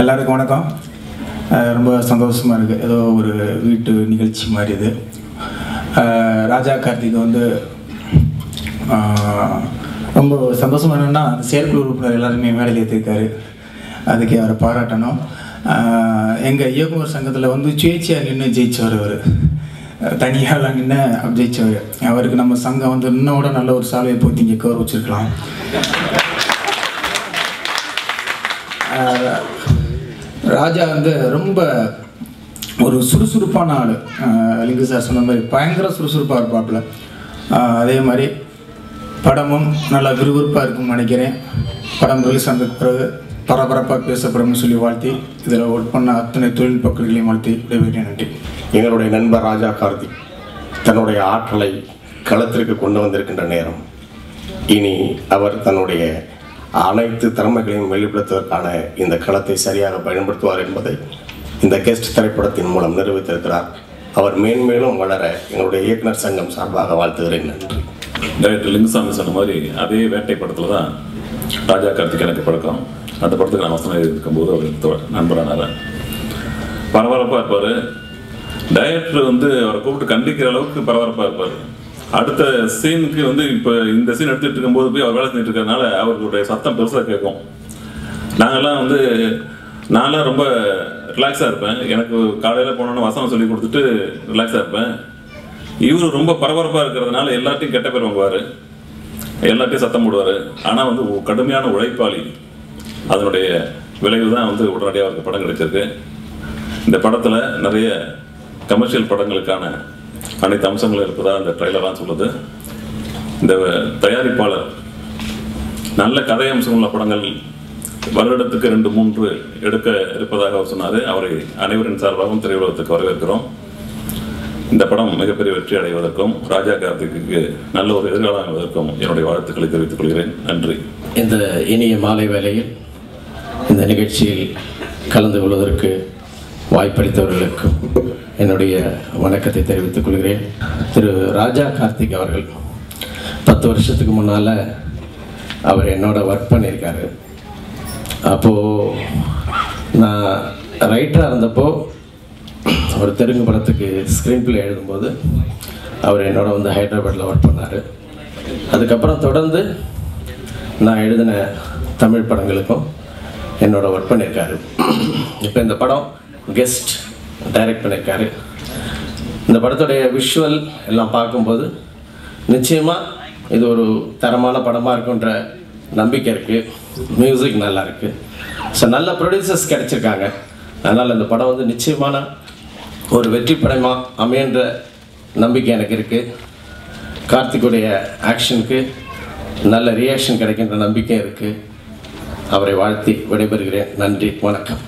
எல்லாருக்கும் வணக்கம். ரொம்ப சந்தோஷமாக இருக்குது ஏதோ ஒரு வீட்டு நிகழ்ச்சி மாதிரி இது. ராஜா கார்த்திக் வந்து ரொம்ப சந்தோஷம் என்னென்னா செயற்குழு உறுப்பினர் எல்லாருமே மேடையில் ஏற்றிருக்காரு அதுக்கு அவரை பாராட்டணும். எங்கள் இயக்குனர் சங்கத்தில் வந்து சுயேட்சையாக நின்று ஜெயிச்சவர் அவர். தனியாலாம் நின்று ஜெயிச்சவர். அவருக்கு நம்ம சங்கம் வந்து இன்னோட நல்ல ஒரு சாலையை போட்டு இங்கே கௌரவிச்சிருக்கலாம். ராஜா வந்து ரொம்ப ஒரு சுறுசுறுப்பான ஆள். லிங்கு சார் சொன்ன மாதிரி பயங்கர சுறுசுறுப்பாக இருப்பாப்புல. அதே மாதிரி படமும் நல்லா விறுவிறுப்பாக இருக்கும்னு நினைக்கிறேன். படம் ரிலீஸ் ஆனதுக்கு பிறகு பரபரப்பாக பேசப்படும்னு சொல்லி வாழ்த்தி இதில் ஒர்க் பண்ண அத்தனை தொழில்நுட்பக்களையும் வாழ்த்தி விடைபெறுகிறேன். நன்றி. எங்களுடைய நண்பர் ராஜா கார்த்திக் தன்னுடைய ஆற்றலை களத்திற்கு கொண்டு வந்திருக்கின்ற நேரம். இனி அவர் தன்னுடைய அனைத்து திறமைகளையும் வெளிப்படுத்துவதற்கான இந்த களத்தை சரியாக பயன்படுத்துவார் என்பதை இந்த கெஸ்ட் திரைப்படத்தின் மூலம் நிரூபித்திருக்கிறார். அவர் மேன்மேலும் வளர எங்களுடைய இயக்குனர் சங்கம் சார்பாக வாழ்த்துகிறேன். நன்றி. டைரக்டர் லிங்குசாமி சொன்ன மாதிரி அதே வேட்டை படத்தில் தான் ராஜா கார்த்திக் எனக்கு பழக்கம். அந்த படத்துக்கு நான் வசனம் இருக்கும்போது அவர் தோ- நண்பரானார். பரபரப்பாக இருப்பார். டைரக்டர் வந்து அவரை கூப்பிட்டு கண்டிக்கிற அளவுக்கு பரபரப்பாக இருப்பார். அடுத்த சீனுக்கு வந்து இப்போ இந்த சீன் எடுத்துகிட்டு இருக்கும்போது போய் அவர் வேலை செஞ்சுட்டு இருக்கறனால அவர்களுடைய சத்தம் பெருசாக கேட்கும். நாங்கெல்லாம் வந்து நான்லாம் ரொம்ப ரிலாக்ஸாக இருப்பேன். எனக்கு காலையில் போனோன்னு வசனம் சொல்லி கொடுத்துட்டு ரிலாக்ஸாக இருப்பேன். இவர் ரொம்ப பரபரப்பாக இருக்கிறதுனால எல்லாத்தையும் கெட்ட பேர் வாங்குவார். எல்லாத்தையும் சத்தம் போடுவார். ஆனால் வந்து கடுமையான உழைப்பாளி. அதனுடைய விளைவு தான் வந்து உடனடியாக அவருக்கு படம் கிடைச்சிருக்கு. இந்த படத்தில் நிறைய கமர்ஷியல் படங்களுக்கான அனைத்து அம்சங்களும் இருப்பதா இந்த ட்ரைலராக சொல்லுது. இந்த தயாரிப்பாளர் நல்ல கதை அம்சம் உள்ள படங்கள் வருடத்துக்கு ரெண்டு மூன்று எடுக்க இருப்பதாக அவர் சொன்னார். அவரை அனைவரின் சார்பாகவும் திரையுலகத்துக்கு வரவேற்கிறோம். இந்த படம் மிகப்பெரிய வெற்றி அடைவதற்கும் ராஜா கார்த்திக்கு நல்ல ஒரு எதிர்காலம் அமைவதற்கும் என்னுடைய வாழ்த்துக்களை தெரிவித்துக் கொள்கிறேன். நன்றி. இந்த இனிய மாலை வேளையில் இந்த நிகழ்ச்சியில் கலந்து கொள்வதற்கு வாய்ப்பளித்தவர்களுக்கும் என்னுடைய வணக்கத்தை தெரிவித்துக் கொள்கிறேன். திரு ராஜா கார்த்திக் அவர்கள் பத்து வருஷத்துக்கு முன்னால் அவர் என்னோட ஒர்க் பண்ணியிருக்காரு. அப்போது நான் ரைட்டராக இருந்தப்போ ஒரு தெலுங்கு படத்துக்கு ஸ்க்ரீன் பிளே எழுதும்போது அவர் என்னோட வந்து ஹைதராபாத்தில் ஒர்க் பண்ணார். அதுக்கப்புறம் தொடர்ந்து நான் எழுதின தமிழ் படங்களுக்கும் என்னோட ஒர்க் பண்ணியிருக்காரு. இப்போ இந்த படம் கெஸ்ட் டைரக்ட் பண்ணியிருக்காரு இந்த படத்துடைய விஷுவல் எல்லாம் பார்க்கும்போது நிச்சயமாக இது ஒரு தரமான படமாக இருக்குன்ற நம்பிக்கை இருக்குது மியூசிக் நல்லா இருக்குது ஸோ நல்ல ப்ரொடியூசர்ஸ் கிடச்சிருக்காங்க. அதனால் இந்த படம் வந்து நிச்சயமான ஒரு வெற்றி படமாக அமையன்ற நம்பிக்கை எனக்கு இருக்குது கார்த்திக்குடைய ஆக்ஷனுக்கு நல்ல ரியாக்ஷன் கிடைக்கின்ற நம்பிக்கை இருக்குது அவரை வாழ்த்தி விடைபெறுகிறேன். நன்றி. வணக்கம்.